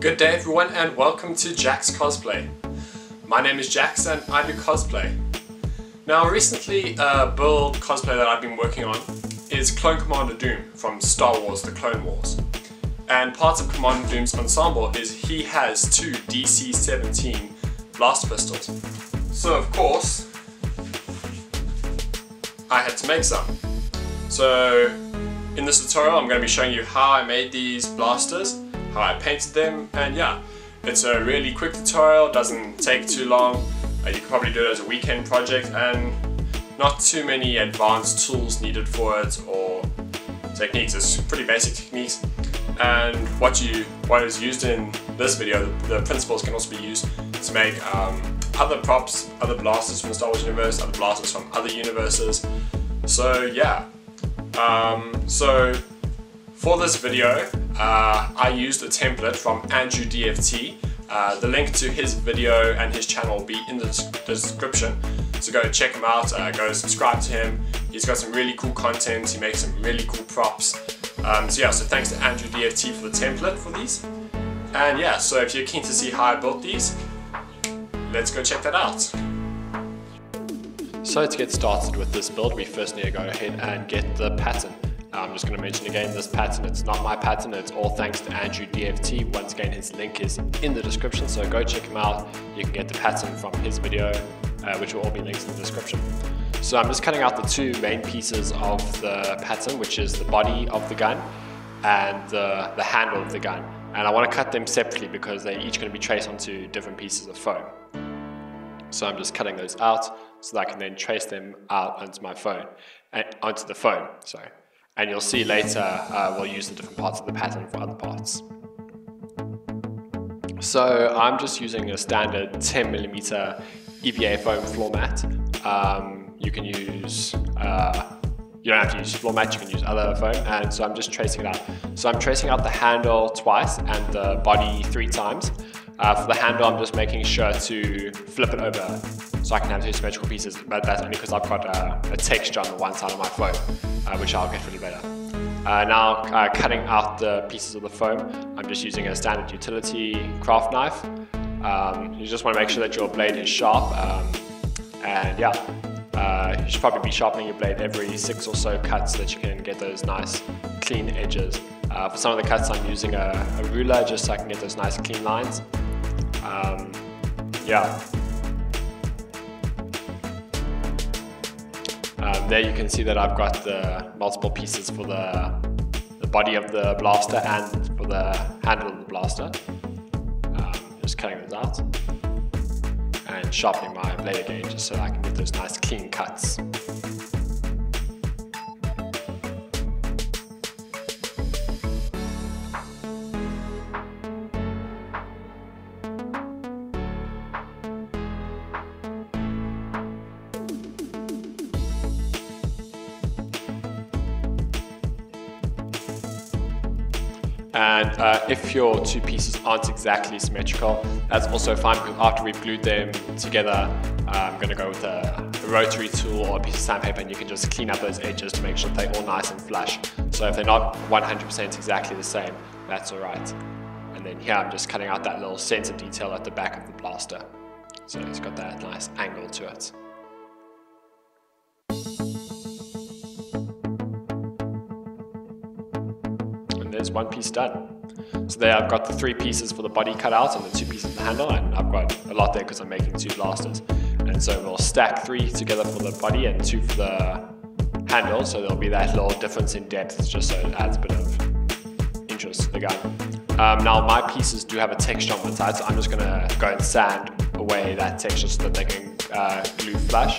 Good day everyone and welcome to Jax Cosplay. My name is Jax and I do cosplay. Now recently a build cosplay that I've been working on is Clone Commander Doom from Star Wars The Clone Wars. And part of Commander Doom's ensemble is he has two DC-17 blast pistols. So of course, I had to make some. So in this tutorial I'm going to be showing you how I made these blasters how I painted them, and yeah, it's a really quick tutorial, doesn't take too long, uh, you can probably do it as a weekend project, and not too many advanced tools needed for it or techniques, it's pretty basic techniques. And what you what is used in this video, the principles can also be used to make um, other props, other blasters from the Star Wars universe, other blasters from other universes. So yeah, um, so for this video, uh, I used a template from Andrew DFT. Uh, the link to his video and his channel will be in the, description. So go check him out, uh, go subscribe to him. He's got some really cool content, he makes some really cool props. Um, so yeah, so thanks to Andrew DFT for the template for these. And yeah, so if you're keen to see how I built these, let's go check that out. So to get started with this build, we first need to go ahead and get the pattern. I'm just going to mention again this pattern, it's not my pattern, it's all thanks to Andrew DFT. Once again, his link is in the description, so go check him out. You can get the pattern from his video, uh, which will all be linked in the description. So I'm just cutting out the two main pieces of the pattern, which is the body of the gun and the, handle of the gun. And I want to cut them separately because they're each going to be traced onto different pieces of foam. So I'm just cutting those out so that I can then trace them out onto my phone, uh, onto the foam, sorry and you'll see later uh, we'll use the different parts of the pattern for other parts. So I'm just using a standard 10 millimeter EVA foam floor mat. Um, you can use, uh, you don't have to use floor mat, you can use other foam, and so I'm just tracing it out. So I'm tracing out the handle twice and the body three times. Uh, for the handle, I'm just making sure to flip it over so I can have two symmetrical pieces, but that's only because I've got a, a, texture on the one side of my foam, uh, which I'll get really later. Uh, now uh, cutting out the pieces of the foam, I'm just using a standard utility craft knife. Um, you just want to make sure that your blade is sharp, um, and yeah, uh, you should probably be sharpening your blade every six or so cuts so that you can get those nice clean edges. Uh, for some of the cuts I'm using a, a, ruler just so I can get those nice clean lines. Um, yeah, Um, there you can see that I've got the multiple pieces for the, the body of the blaster and for the handle of the blaster. Um, just cutting those out and sharpening my blade again just so I can get those nice clean cuts. And uh, if your two pieces aren't exactly symmetrical, that's also fine because after we've glued them together, uh, I'm going to go with a, a, rotary tool or a piece of sandpaper and you can just clean up those edges to make sure they're all nice and flush. So if they're not 100% exactly the same, that's all right. And then here I'm just cutting out that little center detail at the back of the blaster. So it's got that nice angle to it. There's one piece done. So there I've got the three pieces for the body cut out and the two pieces of the handle and I've got a lot there because I'm making two blasters. And so we'll stack three together for the body and two for the handle so there'll be that little difference in depth just so it adds a bit of interest to the gun. Um, now my pieces do have a texture on one side so I'm just going to go and sand away that texture so that they can uh, glue flush.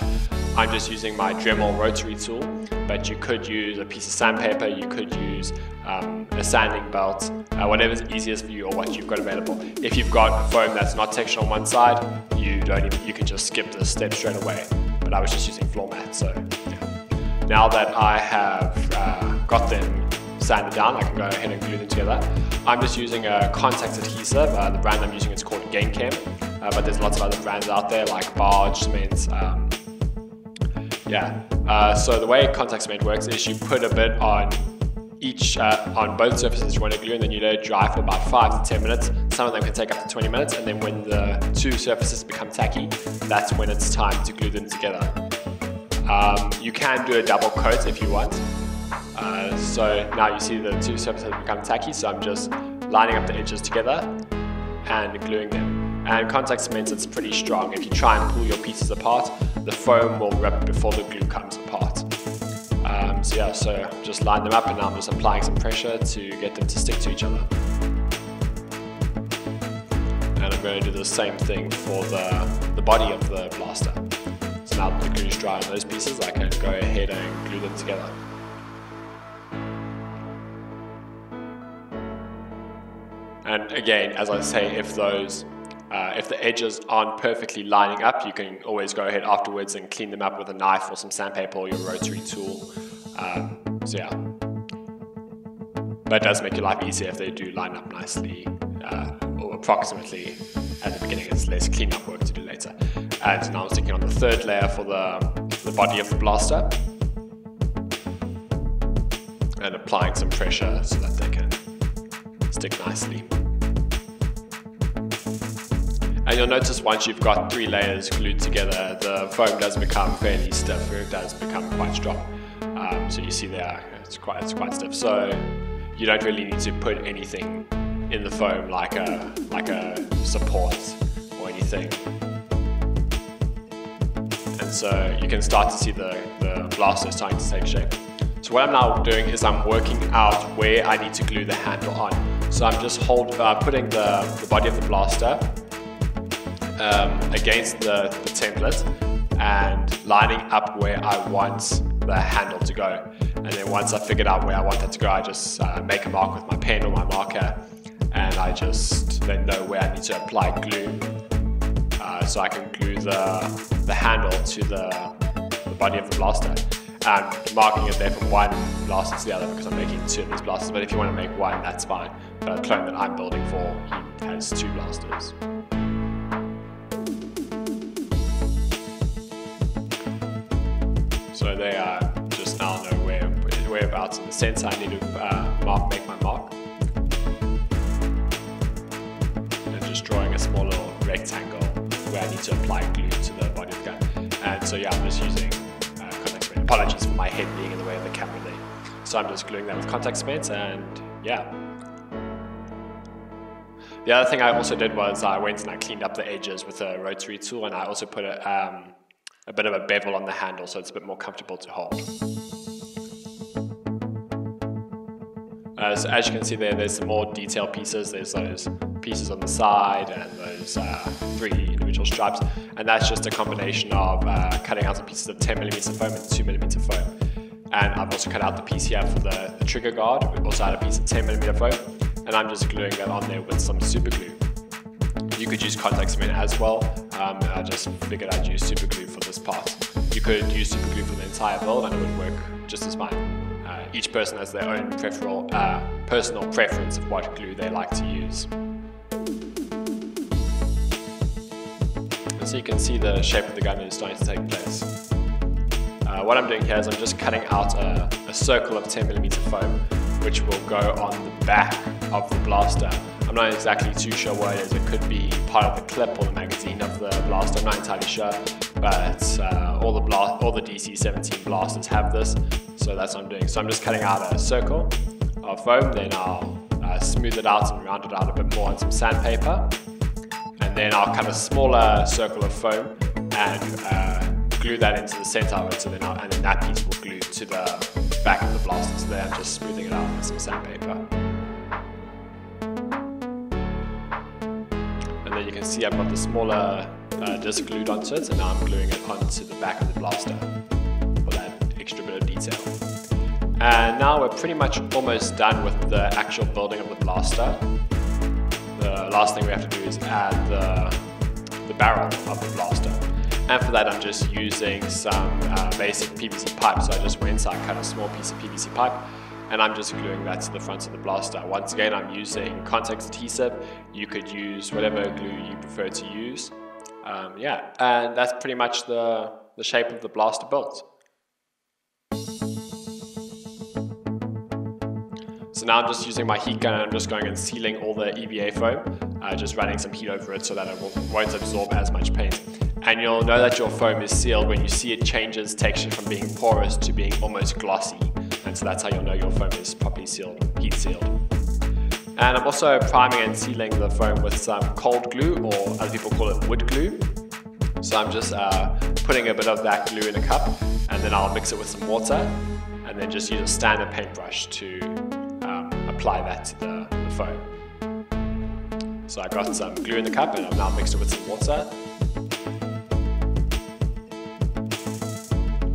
I'm just using my Dremel rotary tool, but you could use a piece of sandpaper, you could use um, a sanding belt, uh, whatever's easiest for you or what you've got available. If you've got foam that's not textured on one side, you don't even, you can just skip this step straight away. But I was just using floor mat, so yeah. Now that I have uh, got them sanded down, I can go ahead and glue them together. I'm just using a contact adhesive. Uh, the brand I'm using is called Genkem, uh, but there's lots of other brands out there like Barge, Cement, um, yeah. Uh, so the way contact cement works is you put a bit on each uh, on both surfaces you want to glue and then you let it dry for about 5 to 10 minutes. Some of them can take up to 20 minutes and then when the two surfaces become tacky, that's when it's time to glue them together. Um, you can do a double coat if you want. Uh, so now you see the two surfaces become tacky, so I'm just lining up the edges together and gluing them. And contact cement is pretty strong. If you try and pull your pieces apart, the foam will rip before the glue comes apart. So yeah, so just line them up and now I'm just applying some pressure to get them to stick to each other. And I'm going to do the same thing for the, the body of the blaster. So now that the glue is dry on those pieces, I can go ahead and glue them together. And again, as I say, if those uh, if the edges aren't perfectly lining up, you can always go ahead afterwards and clean them up with a knife or some sandpaper or your rotary tool. Um, so yeah, but it does make your life easier if they do line up nicely uh, or approximately at the beginning. It's less cleanup work to do later. And now I'm sticking on the third layer for the, the body of the blaster and applying some pressure so that they can stick nicely. And you'll notice once you've got three layers glued together, the foam does become fairly stiff, or it does become quite strong. Um, so you see there, it's quite, it's quite stiff. So you don't really need to put anything in the foam like a, like a support or anything. And so you can start to see the, the blaster starting to take shape. So what I'm now doing is I'm working out where I need to glue the handle on. So I'm just hold, uh, putting the, the body of the blaster um, against the, the, template and lining up where I want the handle to go. And then once I figured out where I want that to go, I just uh, make a mark with my pen or my marker and I just then know where I need to apply glue. Uh, so I can glue the, the handle to the, the body of the blaster. And marking it there from one blaster to the other because I'm making two of these blasters. But if you want to make one, that's fine. But The clone that I'm building for, has two blasters. In the sense I need to uh, make my mark. And just drawing a smaller rectangle where I need to apply glue to the body of the gun. And so yeah, I'm just using uh, contact cement. Apologies for my head being in the way of the camera there. So I'm just gluing that with contact cement and yeah. The other thing I also did was I went and I cleaned up the edges with a rotary tool and I also put a, um, a bit of a bevel on the handle so it's a bit more comfortable to hold. Uh, so as you can see there, there's some more detailed pieces. There's those pieces on the side and those uh, three individual stripes. And that's just a combination of uh, cutting out some pieces of 10 millimeter foam and 2 millimeter foam. And I've also cut out the piece here for the, the trigger guard. We've also had a piece of 10 millimeter foam. And I'm just gluing that on there with some super glue. You could use contact cement as well. Um, I just figured I'd use super glue for this part. You could use super glue for the entire build and it would work just as fine. Each person has their own uh, personal preference of what glue they like to use. And so you can see the shape of the gun is starting to take place. Uh, what I'm doing here is I'm just cutting out a, a circle of 10mm foam which will go on the back of the blaster I'm not exactly too sure what it is. It could be part of the clip or the magazine of the blaster. I'm not entirely sure, but uh, all the all the DC-17 blasters have this, so that's what I'm doing. So I'm just cutting out a circle of foam, then I'll uh, smooth it out and round it out a bit more on some sandpaper, and then I'll cut a smaller circle of foam and uh, glue that into the center of it. So then, I'll, and then that piece will glue to the back of the blaster. So there, I'm just smoothing it out with some sandpaper. and then you can see I've got the smaller uh, disc glued onto it and now I'm gluing it onto the back of the blaster extra bit of detail. And now we're pretty much almost done with the actual building of the blaster. The last thing we have to do is add the, the barrel of the blaster. And for that I'm just using some uh, basic PVC pipe. So I just went inside, cut a small piece of PVC pipe and I'm just gluing that to the front of the blaster. Once again, I'm using contact adhesive. You could use whatever glue you prefer to use. Um, yeah, and that's pretty much the, the shape of the blaster built. So now I'm just using my heat gun and I'm just going and sealing all the EVA foam, uh, just running some heat over it so that it won't absorb as much paint. And you'll know that your foam is sealed when you see it changes texture from being porous to being almost glossy. And so that's how you'll know your foam is properly sealed, heat sealed. And I'm also priming and sealing the foam with some cold glue, or other people call it wood glue. So I'm just uh, putting a bit of that glue in a cup, and then I'll mix it with some water, and then just use a standard paintbrush to apply that to the, the foam. So I got some glue in the cup, and I've now mixed it with some water.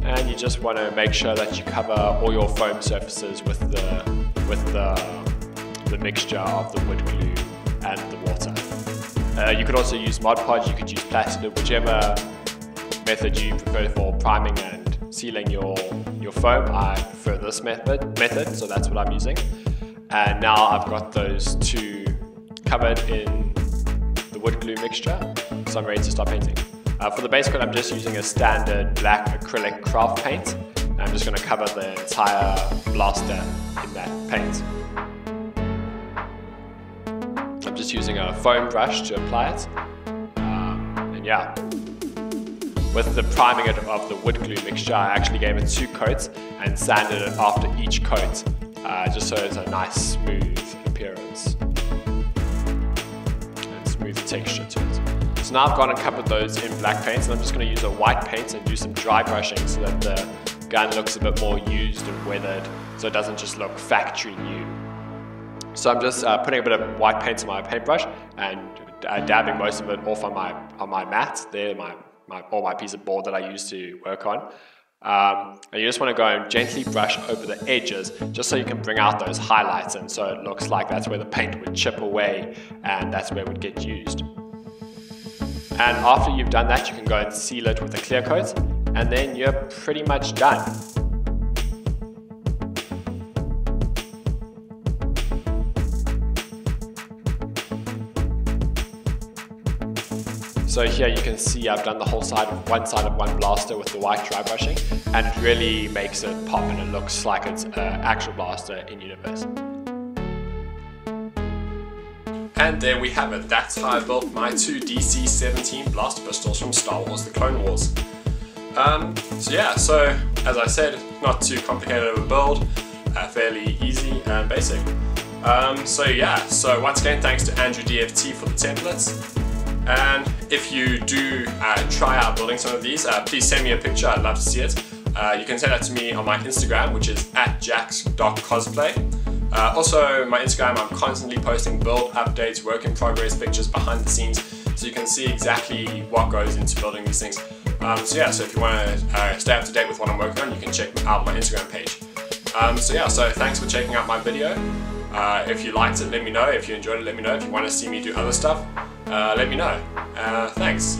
And you just want to make sure that you cover all your foam surfaces with the with the the mixture of the wood glue and the water. Uh, you could also use Mod Podge, you could use Plastidip, whichever method you prefer for priming and sealing your, your foam. I prefer this method, method, so that's what I'm using. And now I've got those two covered in the wood glue mixture, so I'm ready to start painting. Uh, for the base coat, I'm just using a standard black acrylic craft paint. I'm just going to cover the entire blaster in that paint. I'm just using a foam brush to apply it. Um, and yeah, with the priming of the wood glue mixture, I actually gave it two coats and sanded it after each coat, uh, just so it's a nice smooth appearance and smooth texture to it. So now I've gone and covered those in black paint and I'm just going to use a white paint and do some dry brushing so that the gun looks a bit more used and weathered so it doesn't just look factory new. So I'm just uh, putting a bit of white paint on my paintbrush and uh, dabbing most of it off on my on my mat there, my, my or my piece of board that I use to work on. Um, and you just want to go and gently brush over the edges just so you can bring out those highlights and so it looks like that's where the paint would chip away and that's where it would get used. And after you've done that, you can go and seal it with a clear coat and then you're pretty much done. So here you can see I've done the whole side of one side of one blaster with the white dry brushing and it really makes it pop and it looks like it's an actual blaster in universe. And there we have it, that's how I built my two DC-17 blaster pistols from Star Wars The Clone Wars. Um, so yeah, so as I said, not too complicated of a build, uh, fairly easy and basic. Um, so yeah, so once again thanks to Andrew DFT for the templates. And if you do uh, try out building some of these, uh, please send me a picture, I'd love to see it. Uh, you can send that to me on my Instagram, which is at jax.cosplay. Uh, also, my Instagram, I'm constantly posting build updates, work in progress, pictures behind the scenes, so you can see exactly what goes into building these things. Um, so yeah, so if you want to uh, stay up to date with what I'm working on, you can check out my Instagram page. Um, so yeah, so thanks for checking out my video. Uh, if you liked it, let me know. If you enjoyed it, let me know. If you want to see me do other stuff, uh, let me know. Uh, thanks.